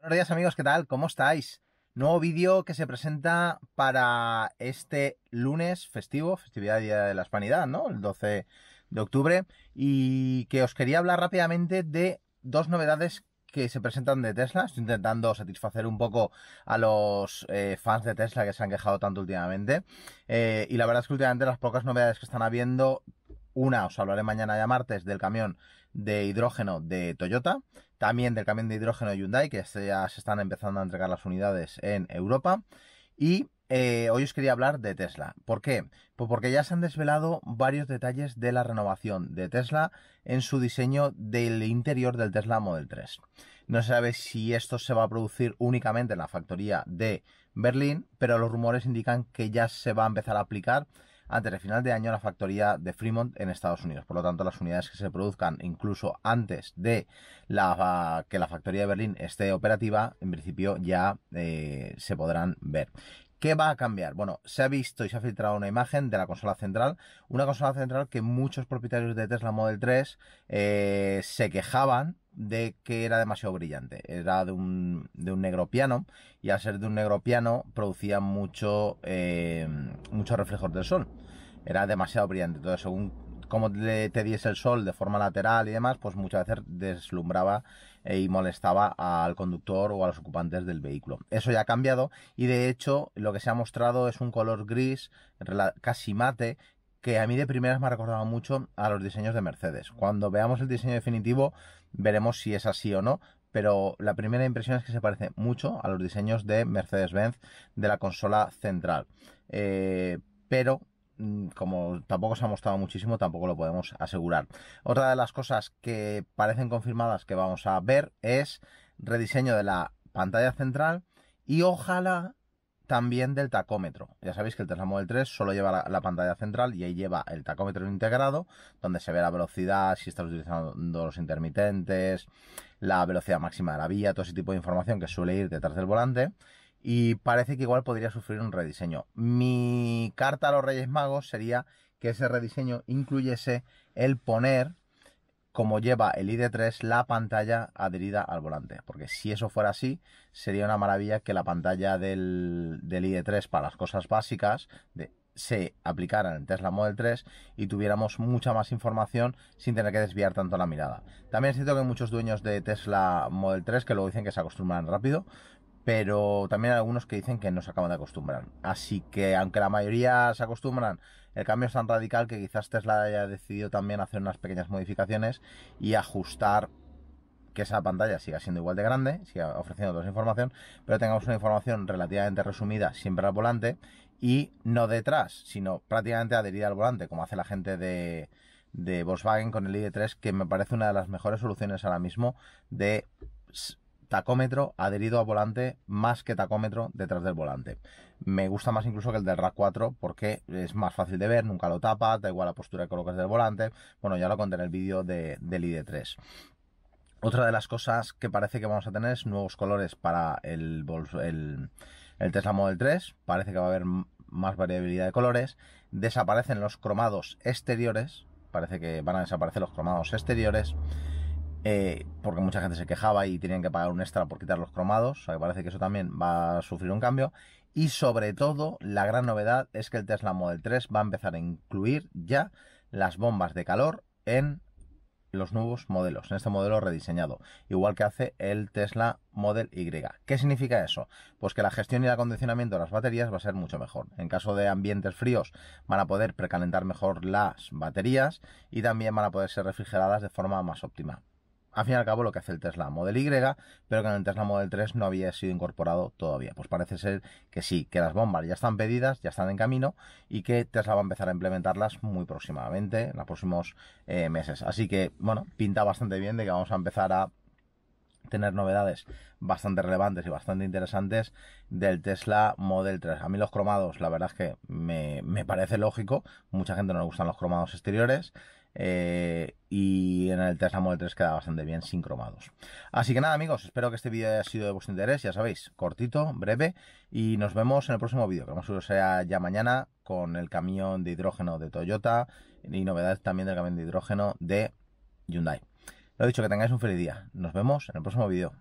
Buenos días amigos, ¿qué tal? ¿Cómo estáis? Nuevo vídeo que se presenta para este lunes festivo, festividad Día de la Hispanidad, ¿no? El 12 de octubre. Y que os quería hablar rápidamente de dos novedades que se presentan de Tesla. Estoy intentando satisfacer un poco a los eh, fans de Tesla que se han quejado tanto últimamente. Eh, y la verdad es que últimamente las pocas novedades que están habiendo una, os hablaré mañana ya martes del camión de hidrógeno de Toyota, también del camión de hidrógeno de Hyundai, que ya se están empezando a entregar las unidades en Europa. Y eh, hoy os quería hablar de Tesla. ¿Por qué? Pues porque ya se han desvelado varios detalles de la renovación de Tesla en su diseño del interior del Tesla Model 3. No se sabe si esto se va a producir únicamente en la factoría de Berlín, pero los rumores indican que ya se va a empezar a aplicar antes de final de año la factoría de Fremont en Estados Unidos. Por lo tanto, las unidades que se produzcan incluso antes de que la factoría de Berlín esté operativa, en principio ya eh, se podrán ver. ¿Qué va a cambiar? Bueno, se ha visto y se ha filtrado una imagen de la consola central, una consola central que muchos propietarios de Tesla Model 3 eh, se quejaban de que era demasiado brillante. Era de un, de un negro piano y al ser de un negro piano producía mucho, eh, muchos reflejos del sol. Era demasiado brillante. Entonces, según cómo te diese el sol de forma lateral y demás, pues muchas veces deslumbraba y molestaba al conductor o a los ocupantes del vehículo. Eso ya ha cambiado y de hecho lo que se ha mostrado es un color gris casi mate que a mí de primeras me ha recordado mucho a los diseños de Mercedes. Cuando veamos el diseño definitivo veremos si es así o no, pero la primera impresión es que se parece mucho a los diseños de Mercedes-Benz de la consola central. Eh, pero mm, como tampoco se ha mostrado muchísimo, tampoco lo podemos asegurar. Otra de las cosas que parecen confirmadas que vamos a ver es rediseño de la pantalla central y ojalá también del tacómetro. Ya sabéis que el Tesla Model 3 solo lleva la, pantalla central y ahí lleva el tacómetro integrado, donde se ve la velocidad, si estás utilizando los intermitentes, la velocidad máxima de la vía, todo ese tipo de información que suele ir detrás del volante. Y parece que igual podría sufrir un rediseño. Mi carta a los Reyes Magos sería que ese rediseño incluyese el poner como lleva el ID3 la pantalla adherida al volante. Porque si eso fuera así, sería una maravilla que la pantalla del, del ID3 para las cosas básicas se aplicara en el Tesla Model 3 y tuviéramos mucha más información sin tener que desviar tanto la mirada. También es cierto que hay muchos dueños de Tesla Model 3 que luego dicen que se acostumbran rápido, pero también hay algunos que dicen que no se acaban de acostumbrar. Así que aunque la mayoría se acostumbran, el cambio es tan radical que quizás Tesla haya decidido también hacer unas pequeñas modificaciones y ajustar que esa pantalla siga siendo igual de grande, siga ofreciendo toda esa información, pero tengamos una información relativamente resumida siempre al volante y no detrás, sino prácticamente adherida al volante, como hace la gente de, de Volkswagen con el ID3, que me parece una de las mejores soluciones ahora mismo de tacómetro adherido al volante más que tacómetro detrás del volante. Me gusta más incluso que el del RAC4 porque es más fácil de ver, nunca lo tapa, da igual la postura que colocas del volante. Bueno, ya lo conté en el vídeo de, del ID3. Otra de las cosas que parece que vamos a tener es nuevos colores para el, el, el Tesla Model 3. Parece que va a haber más variabilidad de colores. Desaparecen los cromados exteriores. Parece que van a desaparecer los cromados exteriores. Eh, porque mucha gente se quejaba y tenían que pagar un extra por quitar los cromados, o sea que parece que eso también va a sufrir un cambio. Y sobre todo, la gran novedad es que el Tesla Model 3 va a empezar a incluir ya las bombas de calor en los nuevos modelos, en este modelo rediseñado, igual que hace el Tesla Model Y. ¿Qué significa eso? Pues que la gestión y el acondicionamiento de las baterías va a ser mucho mejor. En caso de ambientes fríos van a poder precalentar mejor las baterías y también van a poder ser refrigeradas de forma más óptima al fin y al cabo lo que hace el Tesla Model Y, pero que en el Tesla Model 3 no había sido incorporado todavía. Pues parece ser que sí, que las bombas ya están pedidas, ya están en camino y que Tesla va a empezar a implementarlas muy próximamente, en los próximos eh, meses. Así que, bueno, pinta bastante bien de que vamos a empezar a tener novedades bastante relevantes y bastante interesantes del Tesla Model 3. A mí los cromados, la verdad es que me, me parece lógico. Mucha gente no le gustan los cromados exteriores. Eh, y en el Tesla Model 3 queda bastante bien sin cromados. Así que nada amigos, espero que este vídeo haya sido de vuestro interés, ya sabéis, cortito, breve, y nos vemos en el próximo vídeo, que vamos a sea ya mañana con el camión de hidrógeno de Toyota y novedades también del camión de hidrógeno de Hyundai. Lo dicho, que tengáis un feliz día. Nos vemos en el próximo vídeo.